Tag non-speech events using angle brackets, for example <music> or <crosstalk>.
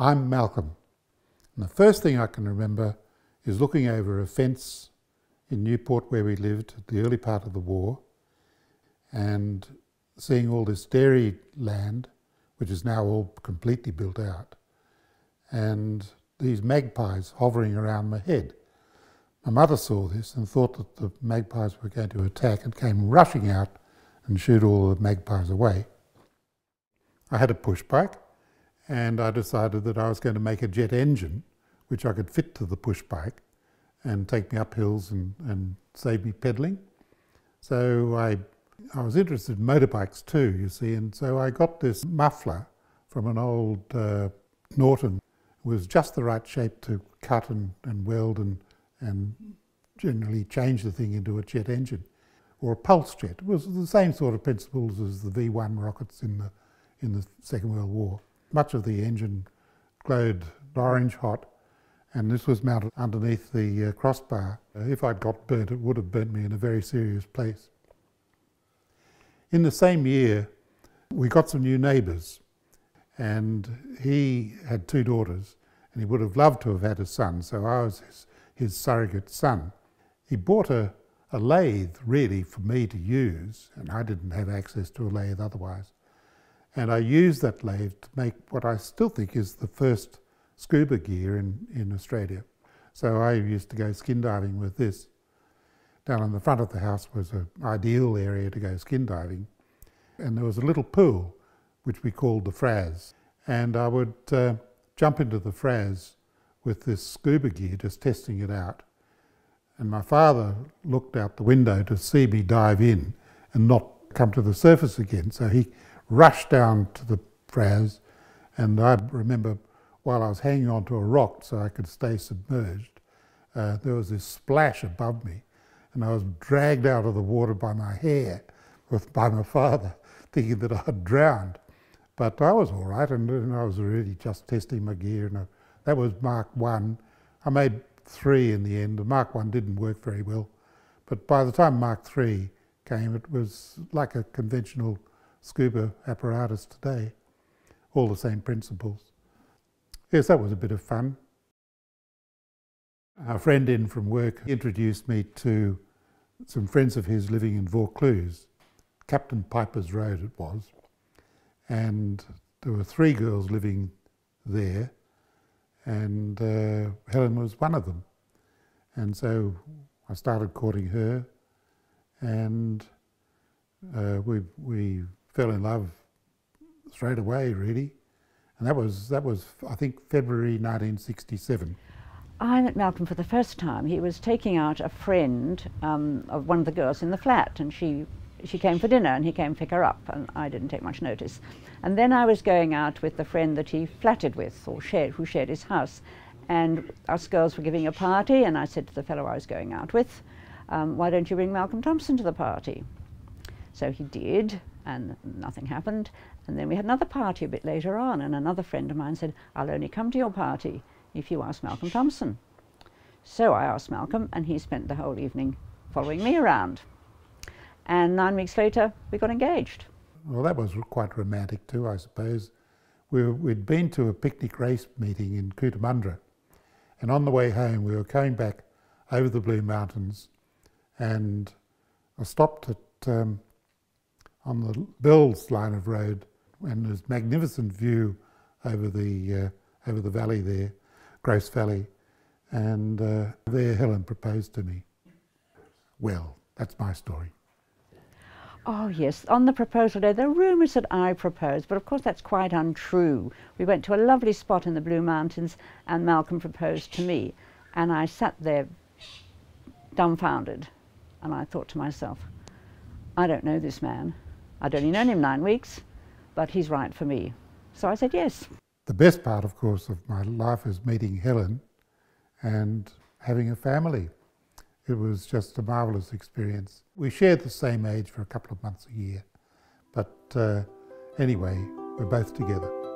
I'm Malcolm. And the first thing I can remember is looking over a fence in Newport where we lived at the early part of the war and seeing all this dairy land, which is now all completely built out, and these magpies hovering around my head. My mother saw this and thought that the magpies were going to attack and came rushing out and shoot all the magpies away. I had a push bike and I decided that I was going to make a jet engine which I could fit to the push bike and take me up hills and, and save me pedalling. So I, I was interested in motorbikes too, you see, and so I got this muffler from an old uh, Norton. It was just the right shape to cut and, and weld and, and generally change the thing into a jet engine or a pulse jet. It was the same sort of principles as the V1 rockets in the, in the Second World War. Much of the engine glowed orange hot and this was mounted underneath the uh, crossbar. If I'd got burnt, it would have burnt me in a very serious place. In the same year, we got some new neighbours, and he had two daughters, and he would have loved to have had a son, so I was his, his surrogate son. He bought a, a lathe, really, for me to use, and I didn't have access to a lathe otherwise. And I used that lathe to make what I still think is the first scuba gear in, in Australia. So I used to go skin diving with this. Down in the front of the house was an ideal area to go skin diving. And there was a little pool, which we called the Fraz. And I would uh, jump into the Fraz with this scuba gear, just testing it out. And my father looked out the window to see me dive in and not come to the surface again. So he rushed down to the Fraz. And I remember while I was hanging onto a rock so I could stay submerged, uh, there was this splash above me, and I was dragged out of the water by my hair with, by my father, <laughs> thinking that I had drowned. But I was all right, and, and I was really just testing my gear, and I, that was Mark 1. I made three in the end. The Mark 1 didn't work very well, but by the time Mark 3 came, it was like a conventional scuba apparatus today, all the same principles. Yes, that was a bit of fun. A friend in from work introduced me to some friends of his living in Vaucluse. Captain Piper's Road it was. And there were three girls living there, and uh, Helen was one of them. And so I started courting her, and uh, we, we fell in love straight away, really. And that was, that was I think, February 1967. I met Malcolm for the first time. He was taking out a friend um, of one of the girls in the flat, and she she came for dinner, and he came pick her up, and I didn't take much notice. And then I was going out with the friend that he flatted with, or shared, who shared his house, and us girls were giving a party, and I said to the fellow I was going out with, um, "Why don't you bring Malcolm Thompson to the party?" So he did, and nothing happened. And then we had another party a bit later on, and another friend of mine said, I'll only come to your party if you ask Malcolm Thompson. So I asked Malcolm, and he spent the whole evening following me around. And nine weeks later, we got engaged. Well, that was quite romantic too, I suppose. We we'd been to a picnic race meeting in Cootamundra, and on the way home, we were coming back over the Blue Mountains, and I stopped at um, on the Bells line of road, and there's magnificent view over the uh, over the valley there, Grose Valley, and uh, there Helen proposed to me. Well, that's my story. Oh yes, on the proposal day, there are rumours that I proposed, but of course that's quite untrue. We went to a lovely spot in the Blue Mountains, and Malcolm proposed to me, and I sat there dumbfounded, and I thought to myself, I don't know this man. I'd only known him nine weeks, but he's right for me. So I said yes. The best part, of course, of my life is meeting Helen and having a family. It was just a marvellous experience. We shared the same age for a couple of months a year, but uh, anyway, we're both together.